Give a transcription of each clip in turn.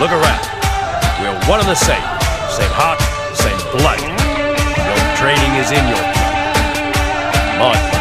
Look around. We're one and the same. Same heart, same blood. Your training is in your blood. Mine.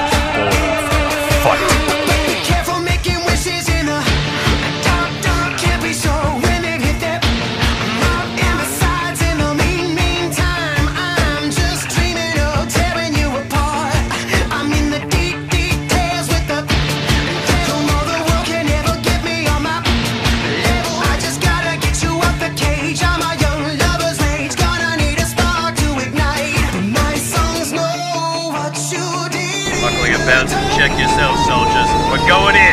Bounce and check yourself, soldiers. We're going in.